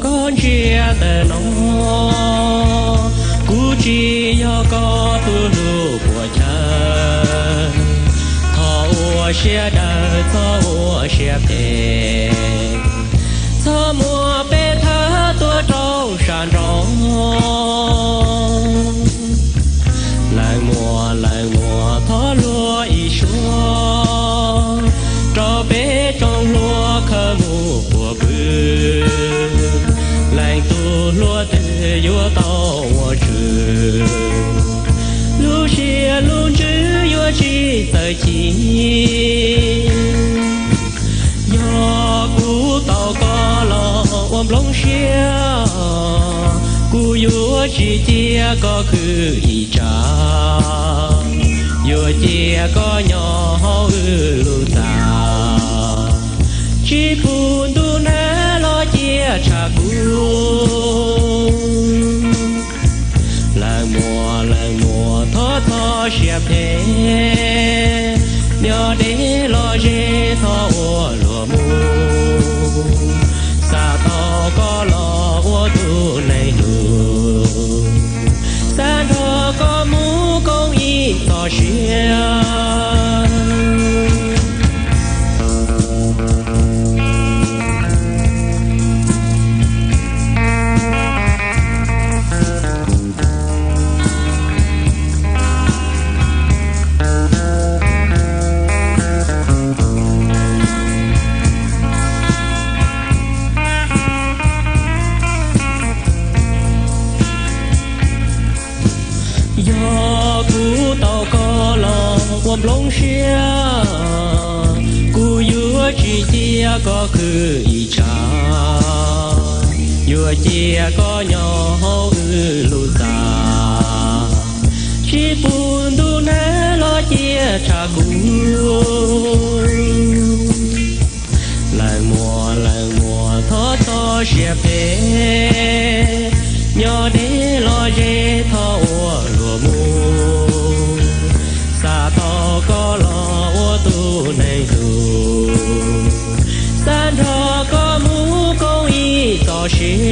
con chia tờ nó cú chi có tu lu của cha thọ ua xia đời thọ ua xia bề thọ mùa bê thơ tua trâu sàn rong làng mùa làng mùa thọ lúa y xua trò bê trong lúa khơ mù của bư làng tu lúa từ vua tao hoa trừ lu xia lu chữ vua chi tới chi do cú tàu có lo ôm lông xia cú vua chi chia có khứ y cha vua chia có nhỏ ư lu ta chỉ buồn tu nè lo là cha cú mùa là mùa thó thó xẹp thế nhớ để lo dê thó ua lùa mù. Xa to có lo ua tu này nụ san thọ có mũ công y to xia tàu có lo quầm lông xia cú yua chỉ chia có khứ y cha yua chia có nhỏ ư lu ta chỉ buồn tu nè lo chia cha cú làng mùa làng mùa thó thó xia phê nhỏ để lo dê say